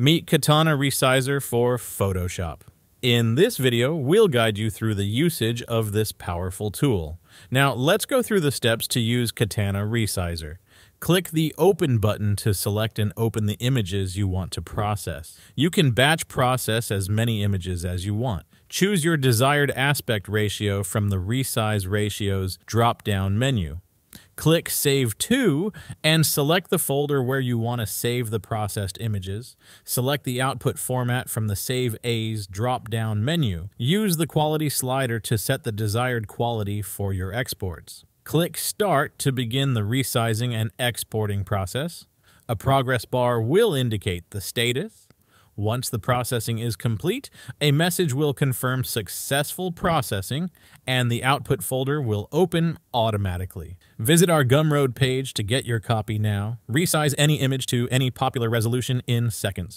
Meet Catana Resizer for Photoshop. In this video, we'll guide you through the usage of this powerful tool. Now, let's go through the steps to use Catana Resizer. Click the Open button to select and open the images you want to process. You can batch process as many images as you want. Choose your desired aspect ratio from the Resize Ratios drop-down menu. Click Save To and select the folder where you want to save the processed images. Select the output format from the Save As drop-down menu. Use the quality slider to set the desired quality for your exports. Click Start to begin the resizing and exporting process. A progress bar will indicate the status. Once the processing is complete, a message will confirm successful processing and the output folder will open automatically. Visit our Gumroad page to get your copy now. Resize any image to any popular resolution in seconds.